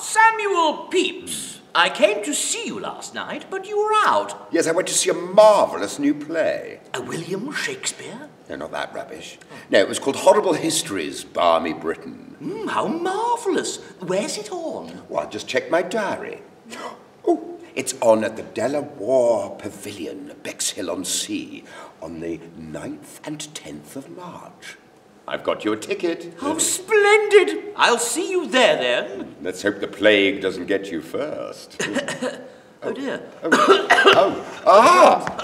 Samuel Pepys. I came to see you last night, but you were out. Yes, I went to see a marvellous new play. A William Shakespeare? No, not that rubbish. No, it was called Horrible Histories, Barmy Britain. Mm, how marvellous. Where's it on? Well, I just checked my diary. Oh, it's on at the De La Warr Pavilion, Bexhill-on-Sea, on the 9th and 10th of March. I've got your ticket. How splendid! I'll see you there then. Let's hope the plague doesn't get you first. oh dear. oh, oh, ah!